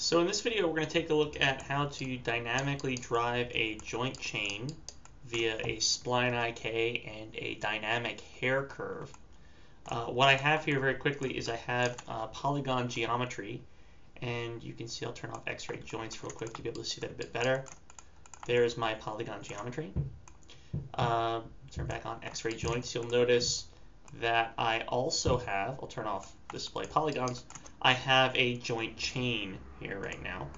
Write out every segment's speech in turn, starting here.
So in this video we're going to take a look at how to dynamically drive a joint chain via a spline IK and a dynamic hair curve. Uh, what I have here very quickly is I have uh, polygon geometry and you can see I'll turn off x-ray joints real quick to be able to see that a bit better. There's my polygon geometry. Uh, turn back on x-ray joints. You'll notice that I also have, I'll turn off display polygons, I have a joint chain here right now.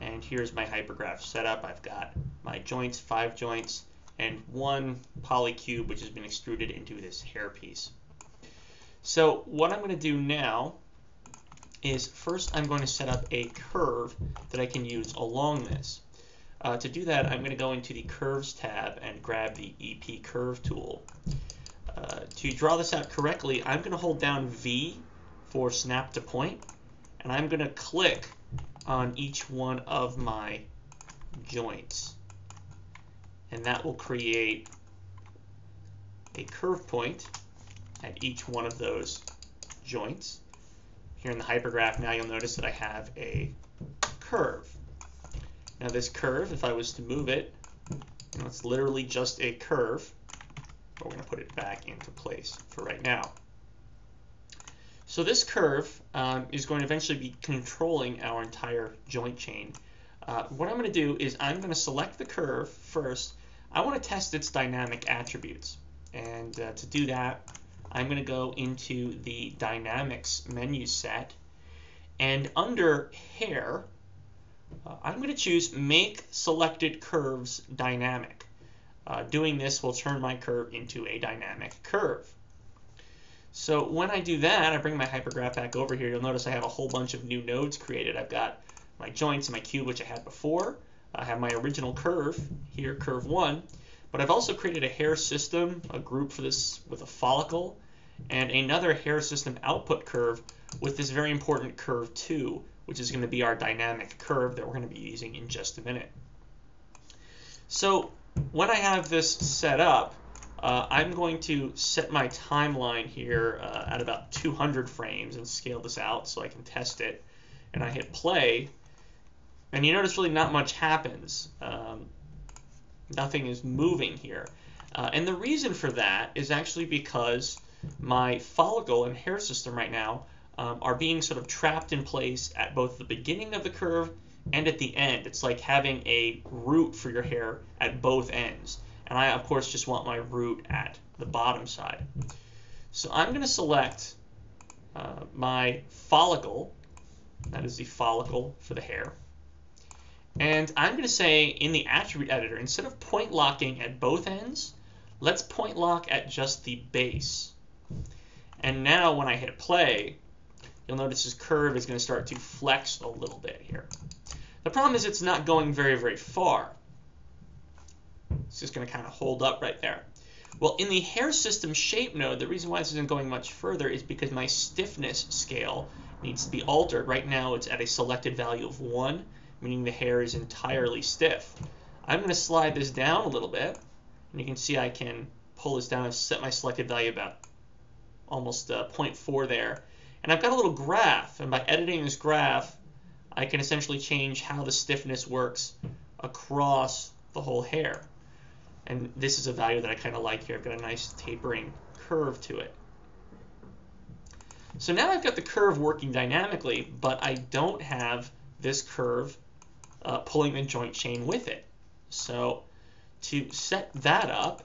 And here's my hypergraph setup. I've got my joints, five joints, and one polycube which has been extruded into this hairpiece. So what I'm going to do now is first I'm going to set up a curve that I can use along this. Uh, to do that, I'm going to go into the Curves tab and grab the EP Curve tool. Uh, to draw this out correctly, I'm going to hold down V for snap to point, and I'm going to click on each one of my joints. And that will create a curve point at each one of those joints. Here in the hypergraph now you'll notice that I have a curve. Now this curve, if I was to move it, you know, it's literally just a curve. But we're going to put it back into place for right now. So this curve um, is going to eventually be controlling our entire joint chain. Uh, what I'm going to do is I'm going to select the curve first. I want to test its dynamic attributes. And uh, to do that, I'm going to go into the Dynamics menu set. And under Hair, uh, I'm going to choose Make Selected Curves Dynamic. Uh, doing this will turn my curve into a dynamic curve. So when I do that, I bring my hypergraph back over here. You'll notice I have a whole bunch of new nodes created. I've got my joints and my cube, which I had before. I have my original curve here, curve one. But I've also created a hair system, a group for this with a follicle, and another hair system output curve with this very important curve two, which is going to be our dynamic curve that we're going to be using in just a minute. So when I have this set up, uh, I'm going to set my timeline here uh, at about 200 frames and scale this out so I can test it. And I hit play, and you notice really not much happens. Um, nothing is moving here. Uh, and the reason for that is actually because my follicle and hair system right now um, are being sort of trapped in place at both the beginning of the curve and at the end. It's like having a root for your hair at both ends. And I, of course, just want my root at the bottom side. So I'm going to select uh, my follicle. That is the follicle for the hair. And I'm going to say in the attribute editor, instead of point locking at both ends, let's point lock at just the base. And now when I hit play, you'll notice this curve is going to start to flex a little bit here. The problem is it's not going very, very far. It's just going to kind of hold up right there. Well, in the hair system shape node, the reason why this isn't going much further is because my stiffness scale needs to be altered. Right now, it's at a selected value of 1, meaning the hair is entirely stiff. I'm going to slide this down a little bit, and you can see I can pull this down and set my selected value about almost uh, 0.4 there. And I've got a little graph, and by editing this graph, I can essentially change how the stiffness works across the whole hair. And this is a value that I kind of like here. I've got a nice tapering curve to it. So now I've got the curve working dynamically, but I don't have this curve uh, pulling the joint chain with it. So to set that up,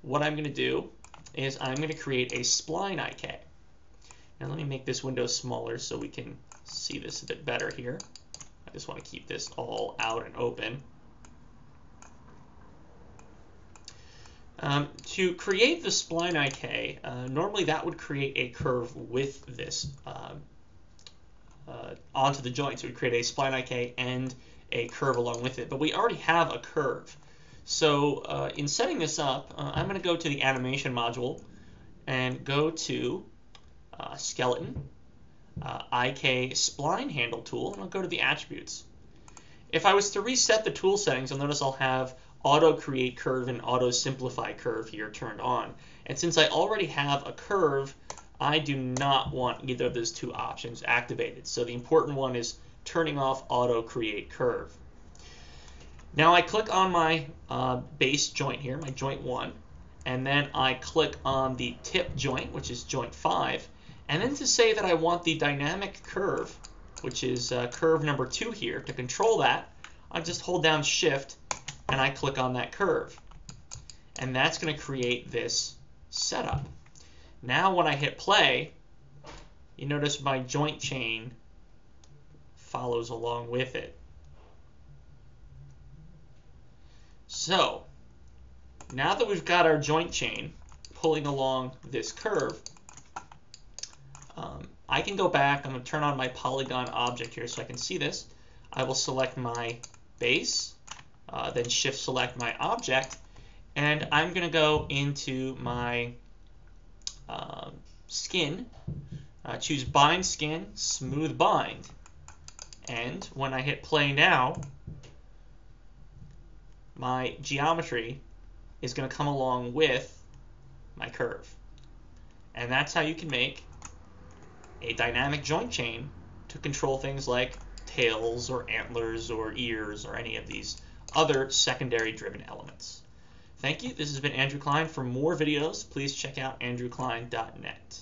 what I'm going to do is I'm going to create a spline IK. Now let me make this window smaller so we can see this a bit better here. I just want to keep this all out and open. Um, to create the spline IK, uh, normally that would create a curve with this uh, uh, onto the joint. So we create a spline IK and a curve along with it. But we already have a curve. So uh, in setting this up, uh, I'm going to go to the animation module and go to uh, skeleton, uh, IK spline handle tool, and I'll go to the attributes. If I was to reset the tool settings, you'll notice I'll have auto create curve and auto simplify curve here turned on. And since I already have a curve, I do not want either of those two options activated. So the important one is turning off auto create curve. Now I click on my uh, base joint here, my joint 1, and then I click on the tip joint, which is joint 5, and then to say that I want the dynamic curve, which is uh, curve number 2 here, to control that, I just hold down shift and I click on that curve. And that's going to create this setup. Now when I hit play, you notice my joint chain follows along with it. So now that we've got our joint chain pulling along this curve, um, I can go back, I'm going to turn on my polygon object here so I can see this. I will select my base, uh, then shift select my object, and I'm going to go into my uh, skin, uh, choose bind skin, smooth bind, and when I hit play now, my geometry is going to come along with my curve. And that's how you can make a dynamic joint chain to control things like tails or antlers or ears or any of these other secondary driven elements. Thank you. This has been Andrew Klein. For more videos, please check out andrewklein.net.